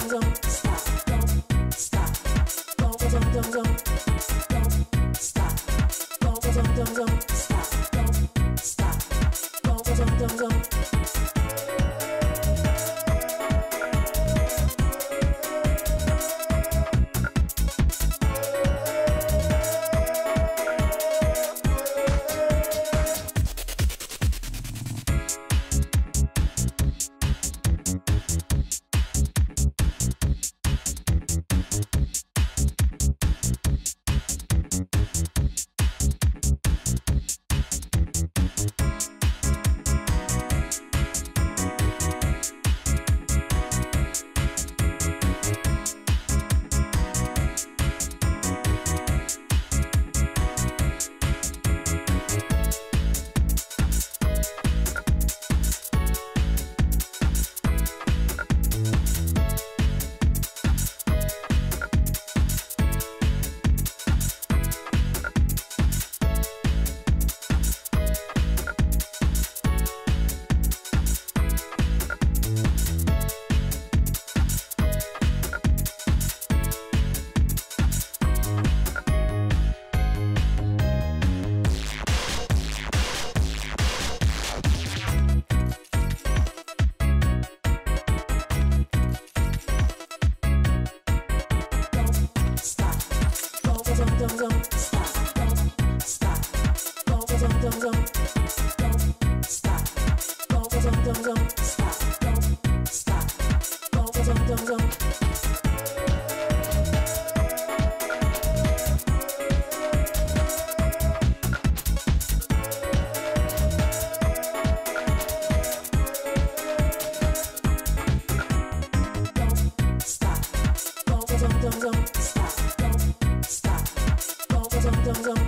I don't. don't, stop, don't stop, don't, don't, don't, don't, don't.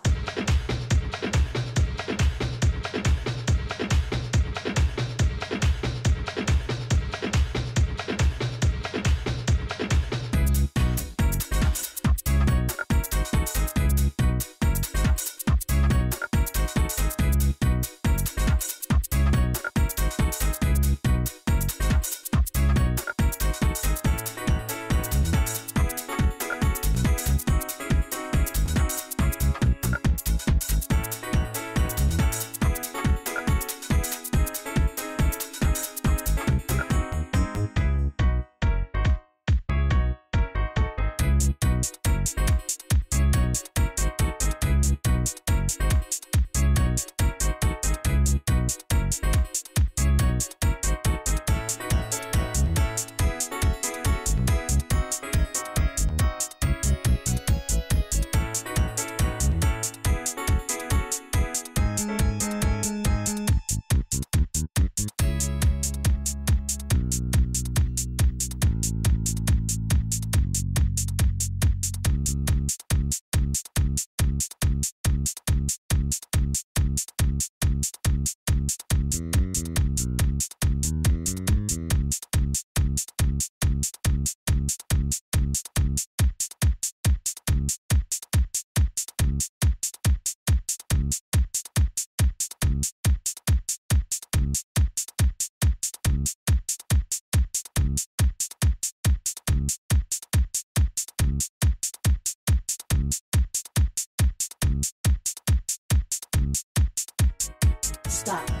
stop.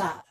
Stop.